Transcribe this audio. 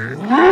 Mm-hmm.